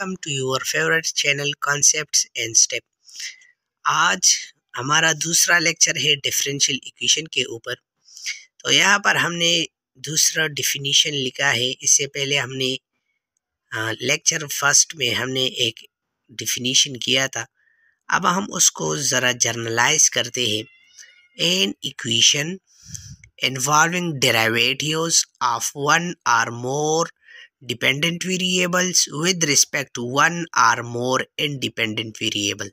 Welcome to your favourite channel concepts and step आज हमारा दूसरा लेक्चर है डिफरेंशियल इक्वेशन के ऊपर। तो यहाँ पर हमने दूसरा डिफिनीशन लिखा है। इससे पहले हमने लेक्चर फ़र्स्ट में हमने एक डिफिनीशन किया था। अब हम उसको ज़रा जर्नलाइज करते हैं। An equation involving derivatives of one or more dependent variables with respect to one or more independent variable.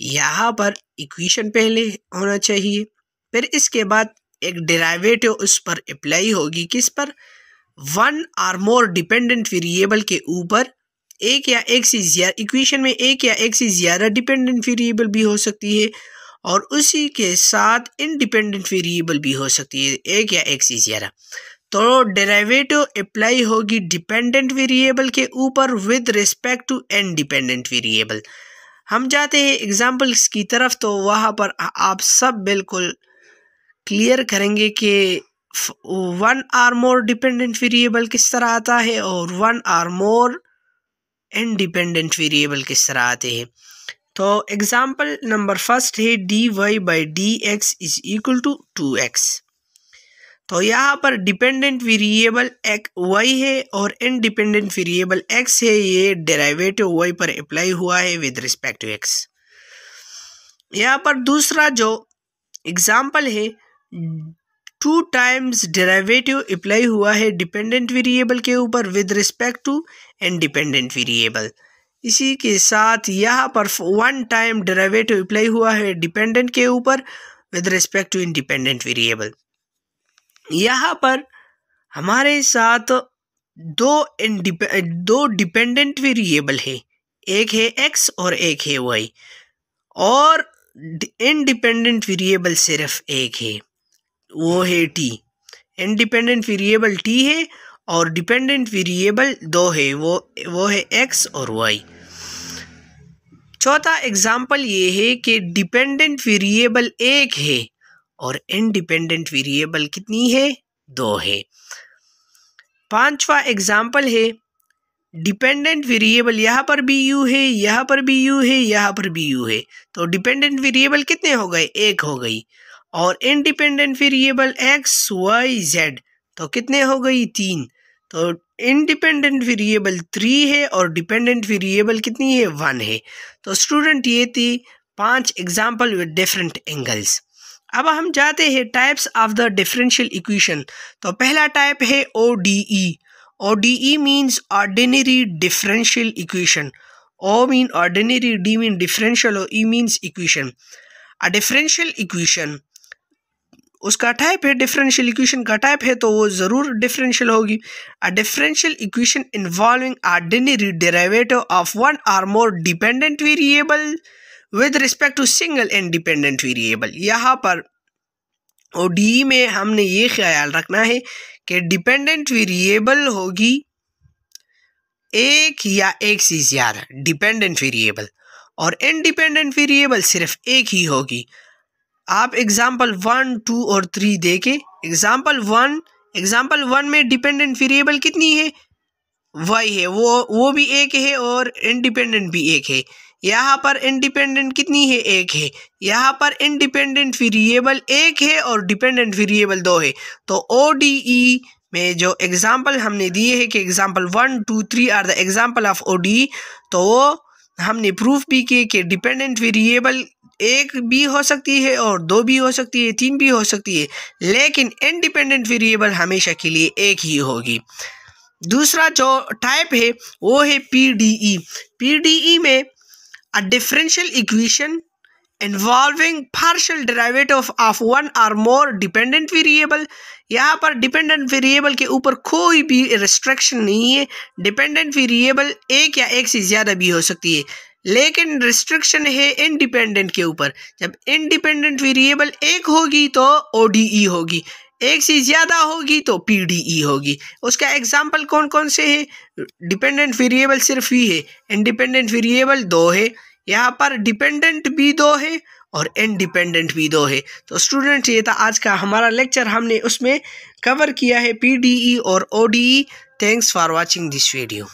यहाँ पर इक्वेशन पहले होना चाहिए, फिर इसके बाद एक डेरावेटिव उस पर अप्लाई होगी किस पर? One or more dependent variable के ऊपर एक या एक से ज़्यादा इक्वेशन में एक या एक से ज़्यादा डिपेंडेंट वेरिएबल भी हो सकती है और उसी के साथ इनडिपेंडेंट वेरिएबल भी हो सकती है, एक या एक से ज़्यादा। तो डेरिवेटिव अप्लाई होगी डिपेंडेंट वेरिएबल के ऊपर with respect to independent variable हम जाते हैं एग्जांपल्स की तरफ़ तो वहाँ पर आप सब बिल्कुल क्लियर करेंगे कि one or more dependent variable किस तरह आता है और one or more independent variable किस तरह आते हैं. तो एग्ज़ाम्पल नंबर फ़र्स्ट है d y by d x is equal to two x तो यहाँ पर डिपेंडेंट वेरिएबल एक वाई है और इनडिपेंडेंट वेरिएबल एक्स है, ये डेरिवेटिव वाई पर अप्लाई हुआ है विद रिस्पेक्ट टू एक्स यहाँ पर दूसरा जो एग्ज़ाम्पल है टू टाइम्स डेरिवेटिव अप्लाई हुआ है डिपेंडेंट वेरिएबल के ऊपर with respect to independent variable इसी के साथ यहाँ पर वन टाइम डेरिवेटिव अप्लाई हुआ है डिपेंडेंट के ऊपर with respect to independent variable यहाँ पर हमारे साथ दो दो डिपेंडेंट वेरिएबल है। एक है एक्स और एक है वाई और इनडिपेंडेंट वेरिएबल सिर्फ़ एक है। वो है टी इनडिपेंडेंट वेरिएबल टी है और डिपेंडेंट वेरिएबल दो है। वो वो है एक्स और वाई चौथा एग्ज़ाम्पल ये है कि डिपेंडेंट वेरिएबल एक है। और इंडिपेंडेंट वेरिएबल कितनी है? दो है। पांचवा एग्ज़ाम्पल है डिपेंडेंट वेरिएबल यहाँ पर भी यू है, यहाँ पर भी यू है, यहाँ पर भी यू है। तो डिपेंडेंट वेरिएबल कितने हो गए? एक हो गई। और independent variable x y z तो कितने हो गई? तीन। तो इंडिपेंडेंट वेरिएबल थ्री है और डिपेंडेंट वेरिएबल कितनी है? वन है। तो स्टूडेंट ये थी पाँच एग्ज़ाम्पल विद डिफरेंट एंगल्स अब हम जाते हैं types of the differential equation तो पहला टाइप है O D E O D E means ordinary differential equation O mean ordinary D mean differential और E means equation a differential equation उसका type है डिफरेंशियल इक्वेशन का type है तो वो ज़रूर डिफरेंशियल होगी. A differential equation involving ordinary derivative of one or more dependent variable with respect to single independent variable यहाँ पर ओ डी में हमने ये ख्याल रखना है कि डिपेंडेंट वेरिएबल होगी एक या एक से ज़्यादा डिपेंडेंट वेरिएबल और इंडिपेंडेंट वेरिएबल सिर्फ़ एक ही होगी। आप एग्ज़ाम्पल वन टू और थ्री देखें। एग्ज़ाम्पल वन एग्ज़ाम्पल वन में डिपेंडेंट वेरिएबल कितनी है? वाई है, वो वो भी एक है और इंडिपेंडेंट भी एक है। यहाँ पर इंडिपेंडेंट कितनी है? एक है। यहाँ पर इंडिपेंडेंट वेरिएबल एक है और डिपेंडेंट वेरिएबल दो है। तो ओ डी ई में जो एग्ज़ाम्पल हमने दिए है कि example one two three are the example of O D तो वो हमने प्रूफ भी किए कि डिपेंडेंट वेरिएबल एक भी हो सकती है और दो भी हो सकती है, तीन भी हो सकती है, लेकिन इंडिपेंडेंट वेरिएबल हमेशा के लिए एक ही होगी। दूसरा जो टाइप है, वो है P D E P D E में a differential equation involving partial derivative of one or more dependent variable यहाँ पर डिपेंडेंट वेरिएबल के ऊपर कोई भी रिस्ट्रिक्शन नहीं है. डिपेंडेंट वेरिएबल एक या एक से ज़्यादा भी हो सकती है. लेकिन रिस्ट्रिक्शन है इंडिपेंडेंट के ऊपर. जब इंडिपेंडेंट वेरिएबल एक होगी तो ओ होगी. एक से ज़्यादा होगी तो पी डी होगी। उसका एग्ज़ाम्पल कौन कौन से है? डिपेंडेंट वेरिएबल सिर्फ़ ही है इंडिपेंडेंट वेरिएबल दो है। यहाँ पर डिपेंडेंट भी दो है और इनडिपेंडेंट भी दो है। तो स्टूडेंट ये था आज का हमारा लेक्चर हमने उसमें कवर किया है पीडीई और O D thanks for watching this video